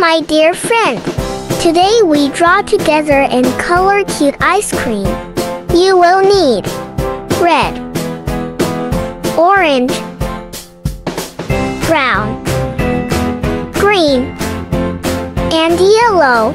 my dear friend. Today we draw together and color cute ice cream. You will need red, orange, brown, green, and yellow.